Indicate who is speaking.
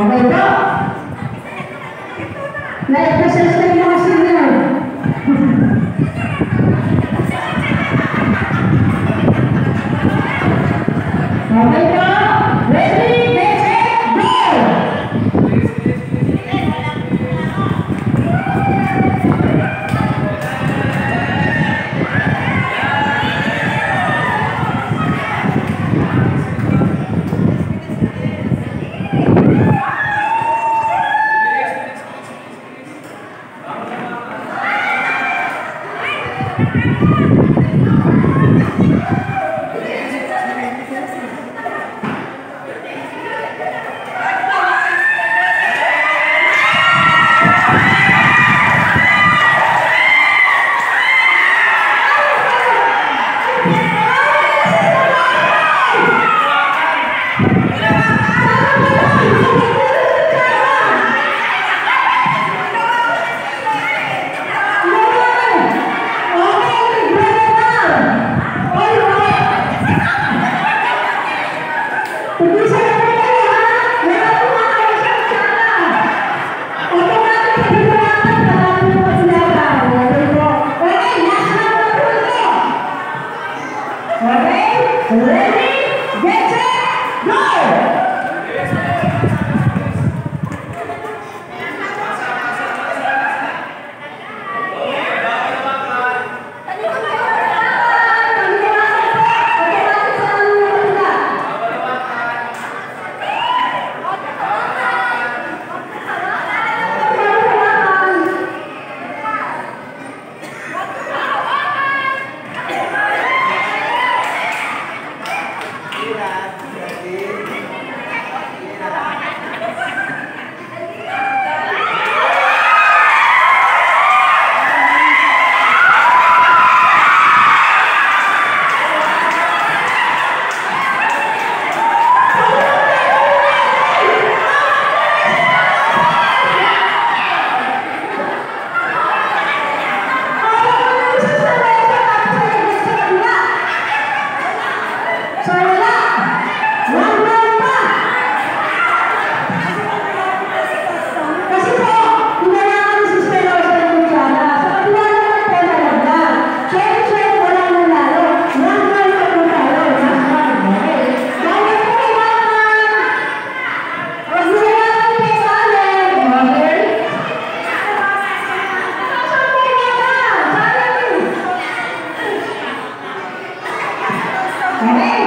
Speaker 1: हमेशा Thank you. Ready, get it, go! Amen.